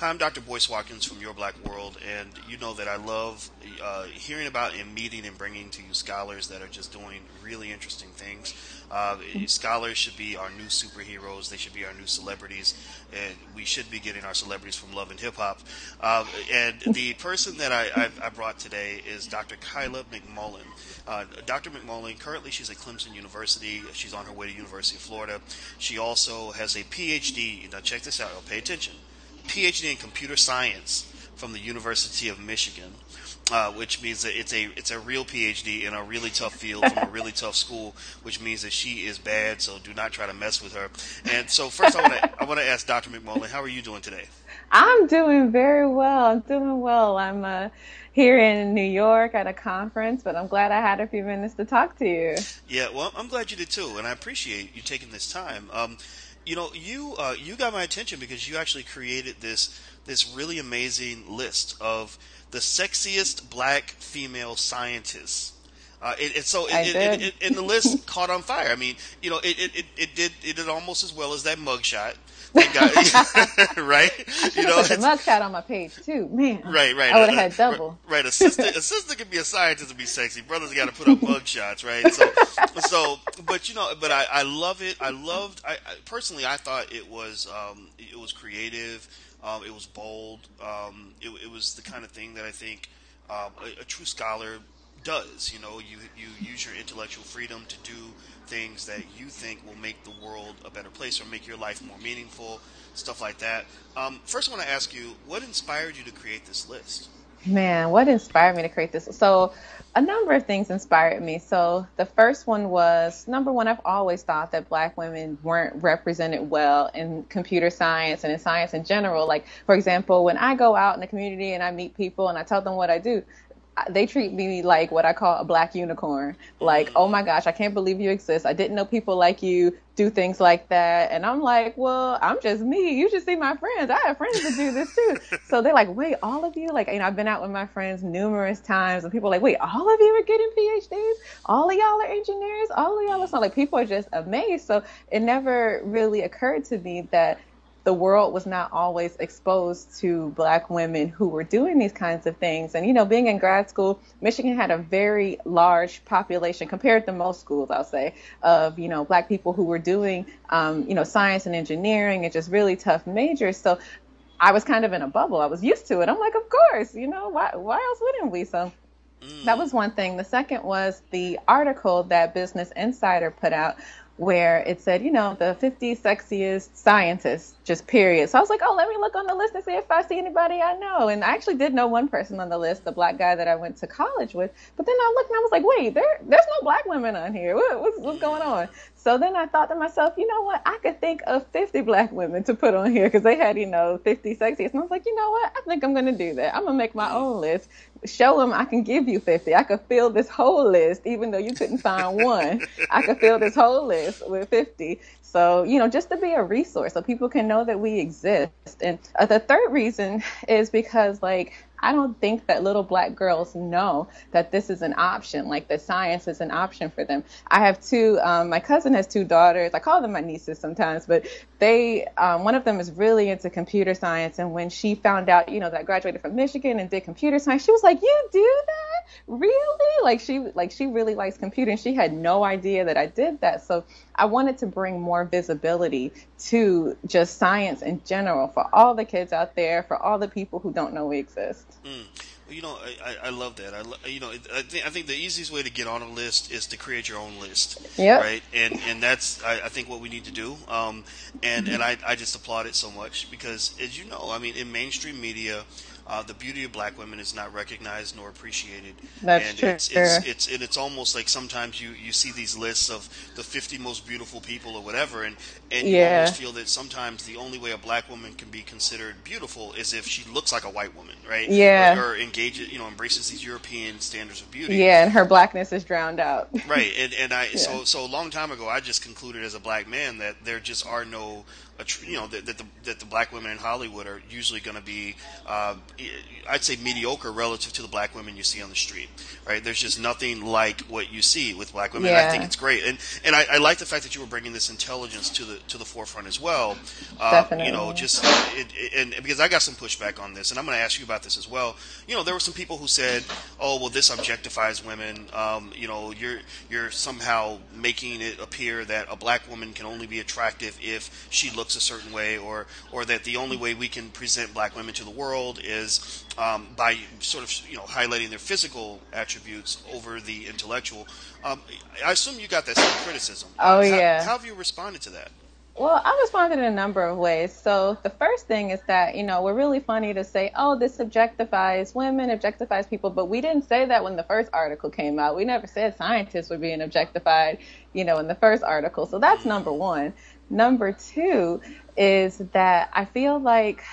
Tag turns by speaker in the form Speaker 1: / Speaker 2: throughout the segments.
Speaker 1: Hi, I'm Dr. Boyce Watkins from Your Black World, and you know that I love uh, hearing about and meeting and bringing to you scholars that are just doing really interesting things. Uh, scholars should be our new superheroes. They should be our new celebrities, and we should be getting our celebrities from Love and Hip Hop. Uh, and the person that I, I, I, brought today is Dr. Kyla McMullen. Uh, Dr. McMullen, currently she's at Clemson University. She's on her way to University of Florida. She also has a PhD. Now check this out. Pay attention. PhD in computer science from the University of Michigan, uh, which means that it's a it's a real PhD in a really tough field from a really tough school, which means that she is bad. So do not try to mess with her. And so first, I want to I want to ask Dr. McMullen, how are you doing today?
Speaker 2: I'm doing very well. I'm doing well. I'm uh, here in New York at a conference, but I'm glad I had a few minutes to talk to you.
Speaker 1: Yeah, well, I'm glad you did too, and I appreciate you taking this time. Um, you know, you uh, you got my attention because you actually created this this really amazing list of the sexiest black female scientists. Uh, it, it, so it, it, it, and the list caught on fire. I mean, you know, it, it, it, did it did almost as well as that mugshot. That right?
Speaker 2: You know, put the mugshot on my page too, man.
Speaker 1: Right, right.
Speaker 2: I would have had double.
Speaker 1: Right, a sister, a sister can be a scientist and be sexy. Brothers got to put up mugshots, right? So, so, but you know, but I, I love it. I loved. I, I personally, I thought it was, um, it was creative. Um, it was bold. Um, it, it was the kind of thing that I think um, a, a true scholar does. You know, you you use your intellectual freedom to do things that you think will make the world a better place or make your life more meaningful, stuff like that. Um, first, I want to ask you, what inspired you to create this list?
Speaker 2: Man, what inspired me to create this? So, a number of things inspired me. So, the first one was number one, I've always thought that black women weren't represented well in computer science and in science in general. Like, for example, when I go out in the community and I meet people and I tell them what I do, they treat me like what I call a black unicorn. Like, oh mm. my gosh, I can't believe you exist. I didn't know people like you do things like that. And I'm like, well, I'm just me. You should see my friends. I have friends that do this too. so they're like, wait, all of you? Like, you know, I've been out with my friends numerous times and people are like, wait, all of you are getting PhDs? All of y'all are engineers? All of y'all are mm. so like people are just amazed. So it never really occurred to me that the world was not always exposed to black women who were doing these kinds of things. And, you know, being in grad school, Michigan had a very large population compared to most schools, I'll say, of, you know, black people who were doing, um, you know, science and engineering and just really tough majors. So I was kind of in a bubble. I was used to it. I'm like, of course, you know, why, why else wouldn't we? So that was one thing. The second was the article that Business Insider put out where it said, you know, the 50 sexiest scientists, just period. So I was like, oh, let me look on the list and see if I see anybody I know. And I actually did know one person on the list, the black guy that I went to college with. But then I looked and I was like, wait, there, there's no black women on here. What, what's, what's going on? So then I thought to myself, you know what? I could think of 50 black women to put on here because they had, you know, 50 sexiest. And I was like, you know what? I think I'm going to do that. I'm going to make my own list. Show them I can give you 50. I could fill this whole list, even though you couldn't find one. I could fill this whole list with 50. So, you know, just to be a resource so people can know that we exist. And uh, the third reason is because, like, I don't think that little black girls know that this is an option, like that science is an option for them. I have two, um, my cousin has two daughters. I call them my nieces sometimes, but they, um, one of them is really into computer science. And when she found out, you know, that I graduated from Michigan and did computer science, she was like, you do that? Really? Like she, like she really likes computing. She had no idea that I did that. So I wanted to bring more visibility to just science in general for all the kids out there, for all the people who don't know we exist.
Speaker 1: Mm. You know, I, I love that. I, you know, I think I think the easiest way to get on a list is to create your own list.
Speaker 2: Yeah.
Speaker 1: Right. And and that's I, I, think what we need to do. Um, and and I I just applaud it so much because as you know, I mean, in mainstream media, uh, the beauty of black women is not recognized nor appreciated.
Speaker 2: That's
Speaker 1: and
Speaker 2: true.
Speaker 1: It's, it's, it's, and it's almost like sometimes you, you see these lists of the 50 most beautiful people or whatever, and, and you almost feel that sometimes the only way a black woman can be considered beautiful is if she looks like a white woman, right?
Speaker 2: Yeah.
Speaker 1: Or, or engages, you know, embraces these European standards of beauty.
Speaker 2: Yeah, and her blackness is drowned out.
Speaker 1: right. And, and I, yeah. so, so a long time ago, I just concluded as a black man that there just are no you know that, that, the that the black women in Hollywood are usually going to be, uh, I'd say mediocre relative to the black women you see on the street. Right? There's just nothing like what you see with black women.
Speaker 2: Yeah.
Speaker 1: I think it's great, and and I, I, like the fact that you were bringing this intelligence to the to the forefront as well. Uh,
Speaker 2: Definitely.
Speaker 1: You know, just it, it, and because I got some pushback on this, and I'm going to ask you about this as well. You know, there were some people who said, "Oh, well, this objectifies women." Um, you know, you're you're somehow making it appear that a black woman can only be attractive if she looks a certain way, or or that the only way we can present black women to the world is um, by sort of you know highlighting their physical attributes over the intellectual. Um, I assume you got that same criticism.
Speaker 2: Oh
Speaker 1: how,
Speaker 2: yeah.
Speaker 1: How have you responded to that?
Speaker 2: Well, I responded in a number of ways. So the first thing is that, you know, we're really funny to say, oh, this objectifies women, objectifies people, but we didn't say that when the first article came out. We never said scientists were being objectified, you know, in the first article. So that's number one. Number two is that I feel like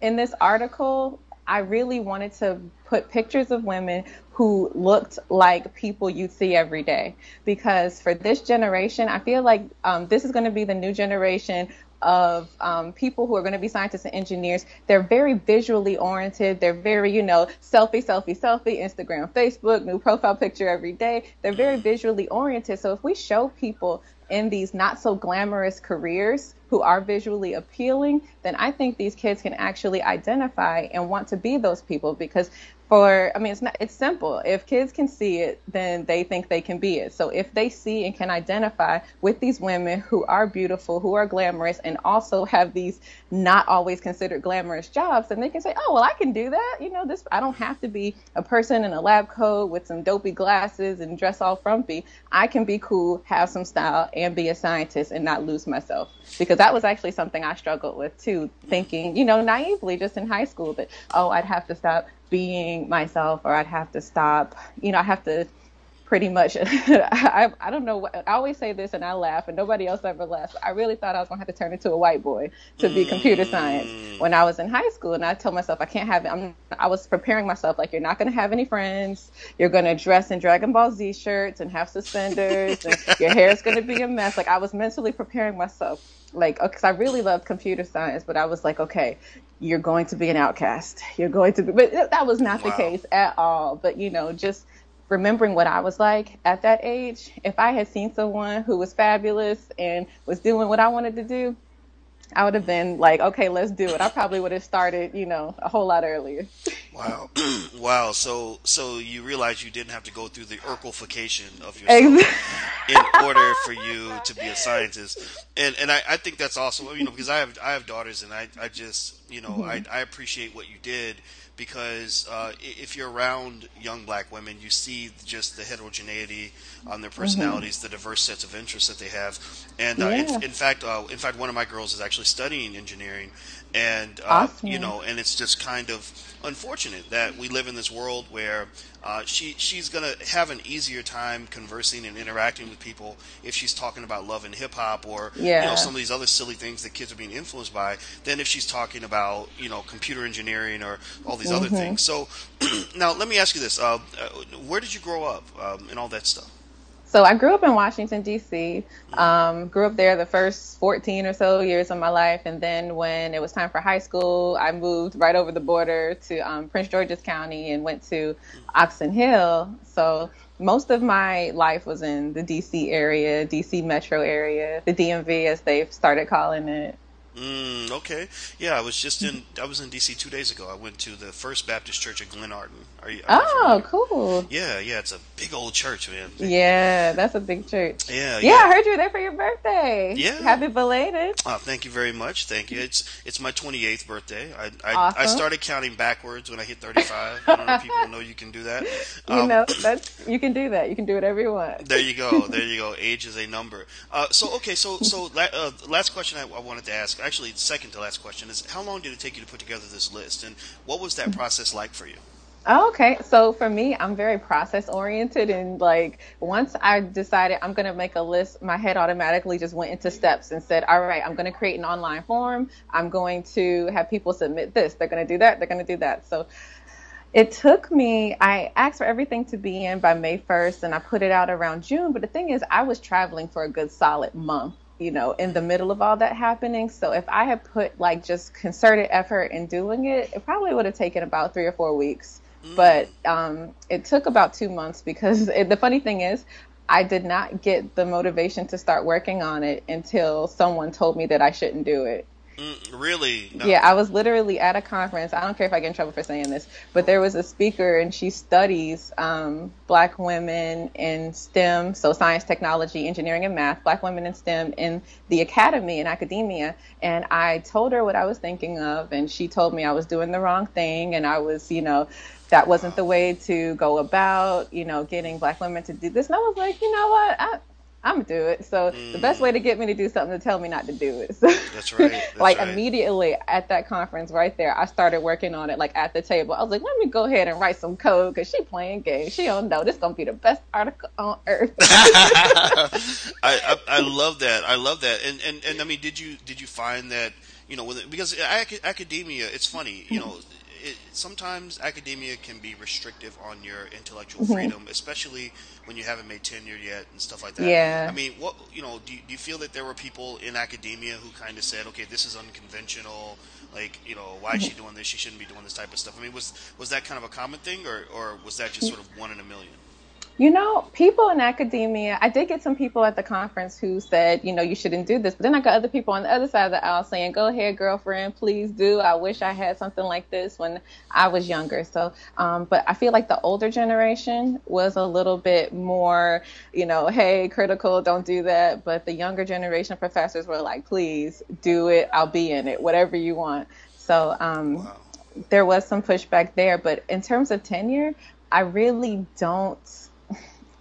Speaker 2: in this article, I really wanted to put pictures of women who looked like people you see every day. Because for this generation, I feel like um, this is going to be the new generation of um, people who are going to be scientists and engineers. They're very visually oriented. They're very, you know, selfie, selfie, selfie, Instagram, Facebook, new profile picture every day. They're very visually oriented. So if we show people in these not so glamorous careers who are visually appealing, then I think these kids can actually identify and want to be those people because for I mean it's not it's simple. If kids can see it, then they think they can be it. So if they see and can identify with these women who are beautiful, who are glamorous and also have these not always considered glamorous jobs, and they can say, "Oh, well, I can do that." You know, this I don't have to be a person in a lab coat with some dopey glasses and dress all frumpy. I can be cool, have some style and be a scientist and not lose myself. Because that was actually something I struggled with too, thinking, you know, naively just in high school that, oh, I'd have to stop being myself or I'd have to stop, you know, I have to pretty much, I, I don't know, what, I always say this and I laugh and nobody else ever laughs. I really thought I was going to have to turn into a white boy to be computer science mm. when I was in high school. And I told myself I can't have it. I'm, I was preparing myself like, you're not going to have any friends. You're going to dress in Dragon Ball Z shirts and have suspenders and your hair is going to be a mess. Like I was mentally preparing myself like uh, because I really loved computer science, but I was like, okay, you're going to be an outcast. You're going to be, but that was not
Speaker 1: Wow.
Speaker 2: the case at all. But you know, just remembering what I was like at that age, if I had seen someone who was fabulous and was doing what I wanted to do, I would have been like, okay, let's do it. I probably would have started, you know, a whole lot earlier.
Speaker 1: Wow, wow. So, so you realize you didn't have to go through the Urkelification of yourself in order for you to be a scientist, and and I, I think that's awesome. You know, because I have I have daughters, and I I just you know mm-hmm. I I appreciate what you did because uh, if you're around young black women, you see just the heterogeneity on their personalities, the diverse sets of interests that they have, and uh,
Speaker 2: Yeah.
Speaker 1: in, in fact, uh, in fact, one of my girls is actually studying engineering, and uh,
Speaker 2: Awesome.
Speaker 1: you know, and it's just kind of unfortunate that we live in this world where uh, she she's gonna have an easier time conversing and interacting with people if she's talking about love and hip hop or you know some of these other silly things that kids are being influenced by than if she's talking about you know computer engineering or all these other things. So now let me ask you this: uh, uh, Where did you grow up um, and all that stuff?
Speaker 2: So I grew up in Washington D.C. Um, grew up there the first 14 or so years of my life, and then when it was time for high school, I moved right over the border to um, Prince George's County and went to Oxon Hill. So most of my life was in the D.C. area, D.C. metro area, the DMV as they've started calling it.
Speaker 1: Mm, okay, yeah, I was just in I was in DC two days ago. I went to the First Baptist Church at Glenarden. Are you? are
Speaker 2: Oh,
Speaker 1: familiar?
Speaker 2: cool.
Speaker 1: Yeah, yeah, it's a big old church, man.
Speaker 2: Yeah, that's a big church.
Speaker 1: Yeah,
Speaker 2: Yeah, I heard you were there for your birthday.
Speaker 1: Yeah.
Speaker 2: Happy belated.
Speaker 1: Uh, thank you very much. Thank you. It's it's my 28th birthday. I I, I started counting backwards when I hit 35. I don't know if people know you can do that.
Speaker 2: You
Speaker 1: Um,
Speaker 2: know, that's you can do that. You can do whatever you want.
Speaker 1: There you go. There you go. Age is a number. Uh, so okay. So so uh, last question I, I wanted to ask, actually, second to last question is, how long did it take you to put together this list, and what was that process like for you?
Speaker 2: Oh, okay. So for me, I'm very process oriented and like once I decided I'm going to make a list, my head automatically just went into steps and said, all right, I'm going to create an online form. I'm going to have people submit this. They're going to do that. They're going to do that. So it took me, I asked for everything to be in by May 1st and I put it out around June. But the thing is, I was traveling for a good solid month. You know, in the middle of all that happening. So if I had put like just concerted effort in doing it, it probably would have taken about three or four weeks. Mm. But um, it took about two months because it, the funny thing is, I did not get the motivation to start working on it until someone told me that I shouldn't do it.
Speaker 1: Mm, really?
Speaker 2: No. Yeah, I was literally at a conference. I don't care if I get in trouble for saying this, but there was a speaker and she studies um, black women in STEM, so science, technology, engineering, and math, black women in STEM in the academy in academia. And I told her what I was thinking of, and she told me I was doing the wrong thing and I was, you know, that wasn't the way to go about, you know, getting black women to do this. And I was like, you know what? I, I'm gonna do it. So mm. the best way to get me to do something to tell me not to do it. So,
Speaker 1: That's right. That's
Speaker 2: like
Speaker 1: right.
Speaker 2: immediately at that conference right there, I started working on it like at the table. I was like, let me go ahead and write some code because she playing games. She don't know this gonna be the best article on earth.
Speaker 1: I, I, I love that. I love that. And and and I mean, did you did you find that you know because academia, it's funny, you know it, sometimes academia can be restrictive on your intellectual mm-hmm. freedom, especially when you haven't made tenure yet and stuff like that.
Speaker 2: Yeah.
Speaker 1: I mean, what you know, do you, do you feel that there were people in academia who kind of said, okay, this is unconventional. Like, you know, why is she mm-hmm. doing this? She shouldn't be doing this type of stuff. I mean, was was that kind of a common thing, or or was that just sort of one in a million?
Speaker 2: You know, people in academia, I did get some people at the conference who said, you know, you shouldn't do this. But then I got other people on the other side of the aisle saying, go ahead, girlfriend, please do. I wish I had something like this when I was younger. So, um, but I feel like the older generation was a little bit more, you know, hey, critical, don't do that. But the younger generation of professors were like, please do it. I'll be in it, whatever you want. So, um, wow. there was some pushback there. But in terms of tenure, I really don't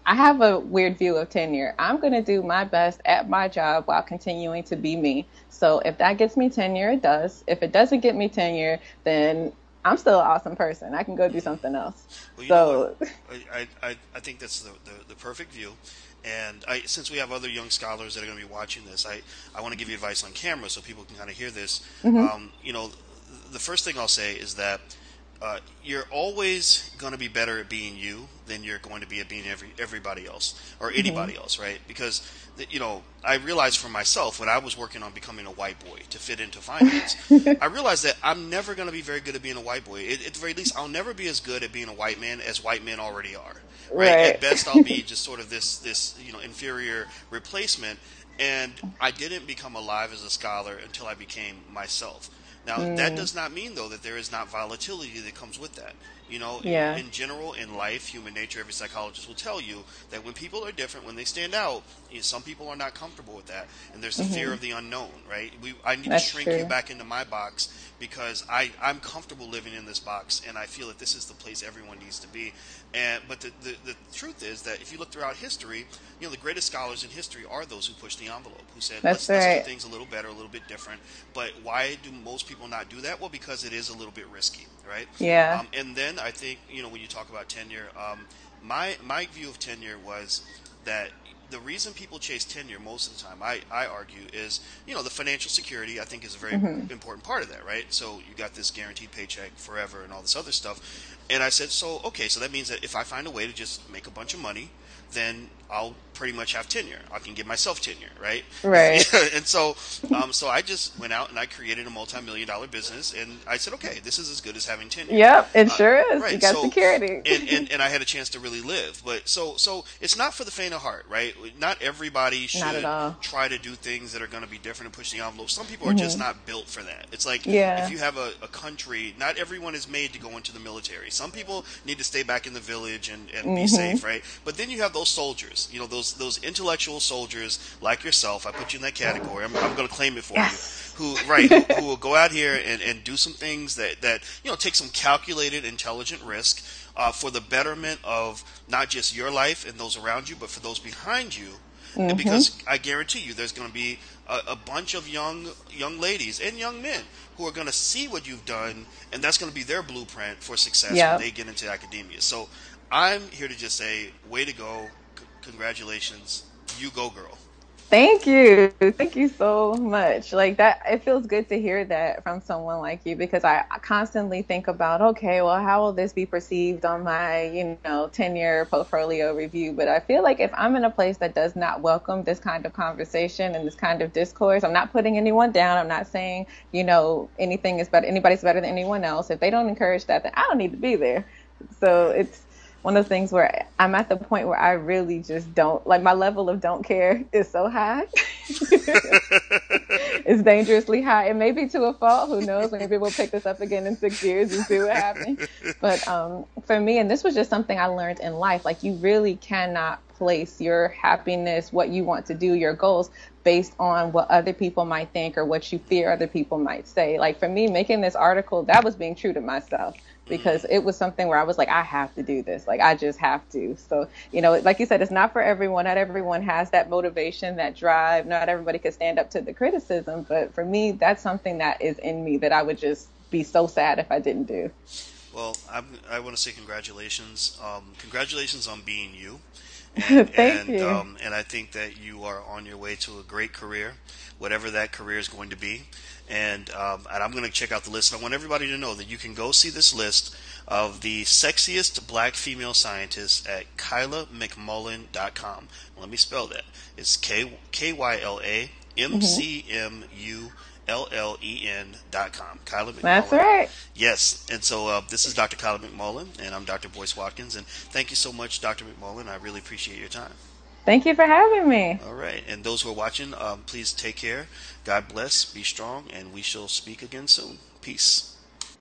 Speaker 2: I have a weird view of tenure. I'm going to do my best at my job while continuing to be me. So if that gets me tenure, it does. If it doesn't get me tenure, then I'm still an awesome person. I can go do something else.
Speaker 1: Well, so I, I, I think that's the, the, the perfect view. And I, since we have other young scholars that are going to be watching this, I, I want to give you advice on camera so people can kind of hear this. Mm-hmm. Um, you know, the first thing I'll say is that uh, you're always going to be better at being you than you're going to be at being every everybody else or mm-hmm. anybody mm-hmm. else, right? Because you know, I realized for myself when I was working on becoming a white boy to fit into finance, I realized that I'm never going to be very good at being a white boy. At, at, the very least, I'll never be as good at being a white man as white men already are. Right? right. At best, I'll be just sort of this this you know inferior replacement. And I didn't become alive as a scholar until I became myself. Now, mm. that does not mean, though, that there is not volatility that comes with that. You know, yeah. in, in, general, in life, human nature, every psychologist will tell you that when people are different, when they stand out, you know, some people are not comfortable with that, and there's the mm-hmm. fear of the unknown, right? We, I need That's to shrink true. you back into my box because I, I'm comfortable living in this box, and I feel that this is the place everyone needs to be. And but the, the, the truth is that if you look throughout history, you know, the greatest scholars in history are those who push the envelope, who said,
Speaker 2: That's
Speaker 1: let's,
Speaker 2: right.
Speaker 1: let's do things a little better, a little bit different. But why do most people not do that? Well, because it is a little bit risky, right?
Speaker 2: Yeah.
Speaker 1: Um, and then I think you know when you talk about tenure, um, my my view of tenure was that the reason people chase tenure most of the time, I, I argue, is you know the financial security. I think is a very mm-hmm. important part of that, right? So you got this guaranteed paycheck forever and all this other stuff. And I said, so okay, so that means that if I find a way to just make a bunch of money, then I'll pretty much have tenure. I can give myself tenure, right?
Speaker 2: Right.
Speaker 1: and so, um, so I just went out and I created a multi-million dollar business, and I said, okay, this is as good as having tenure.
Speaker 2: Yep, it uh, sure is. Right. You got so, security,
Speaker 1: and, and, and I had a chance to really live. But so so it's not for the faint of heart, right? Not everybody should
Speaker 2: not
Speaker 1: try to do things that are going to be different and push the envelope. Some people are mm-hmm. just not built for that. It's like
Speaker 2: yeah.
Speaker 1: if you have a, a, country, not everyone is made to go into the military. Some people need to stay back in the village and, and mm-hmm. be safe, right? But then you have those soldiers, you know, those those intellectual soldiers like yourself. I put you in that category. I'm, I'm going to claim it for yes. you. Who right? who, who, will go out here and, and do some things that that you know take some calculated, intelligent risk uh, for the betterment of not just your life and those around you, but for those behind you. Mm-hmm. Because I guarantee you, there's going to be a, a, bunch of young young ladies and young men who are going to see what you've done, and that's going to be their blueprint for success yep. when they get into academia. So I'm here to just say, way to go, C- congratulations, you go, girl.
Speaker 2: Thank you. Thank you so much. Like that, it feels good to hear that from someone like you because I, constantly think about, okay, well, how will this be perceived on my, you know, tenure portfolio review? But I feel like if I'm in a place that does not welcome this kind of conversation and this kind of discourse, I'm not putting anyone down. I'm not saying, you know, anything is better, anybody's better than anyone else. If they don't encourage that, then I don't need to be there. So it's, one of the things where I'm at the point where I really just don't like my level of don't care is so high. it's dangerously high. It may be to a fault. Who knows? Maybe we'll pick this up again in six years and see what happens. But um, for me, and this was just something I learned in life, like you really cannot place your happiness, what you want to do, your goals based on what other people might think or what you fear other people might say. Like for me, making this article, that was being true to myself because it was something where I was like, I have to do this. Like, I just have to. So, you know, like you said, it's not for everyone. Not everyone has that motivation, that drive. Not everybody could stand up to the criticism. But for me, that's something that is in me that I would just be so sad if I didn't do.
Speaker 1: Well, I'm, i want to say congratulations. Um, congratulations on being you. And,
Speaker 2: Thank
Speaker 1: and,
Speaker 2: you.
Speaker 1: Um, and I think that you are on your way to a great career, whatever that career is going to be. And, um, and I'm going to check out the list. And I want everybody to know that you can go see this list of the sexiest black female scientists at KylaMcMullen.com. Let me spell that. It's K K Y L A M C M U L L E N dot com. Kyla McMullen.
Speaker 2: That's right.
Speaker 1: Yes. And so uh, this is Dr. Kyla McMullen, and I'm Dr. Boyce Watkins. And thank you so much, Dr. McMullen. I really appreciate your time.
Speaker 2: Thank you for having me.
Speaker 1: All right. And those who are watching, um, please take care. God bless. Be strong. And we shall speak again soon. Peace.